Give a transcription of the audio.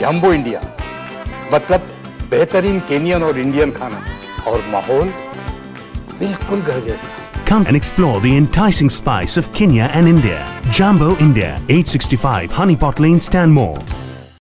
जम्बो India मतलब बेहतरीन Kenyon और इंडियन खाना और माहौल बिल्कुल घर जैसा Come and explore the enticing spice of Kenya and India. Jambo India, 865 Honeypot Lane, Stanmore.